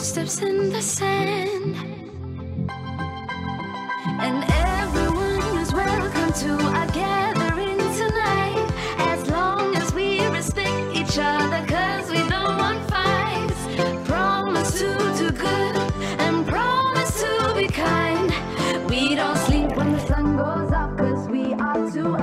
footsteps in the sand. And everyone is welcome to our gathering tonight. As long as we respect each other cause we know one fights Promise to do good and promise to be kind. We don't sleep when the sun goes up cause we are too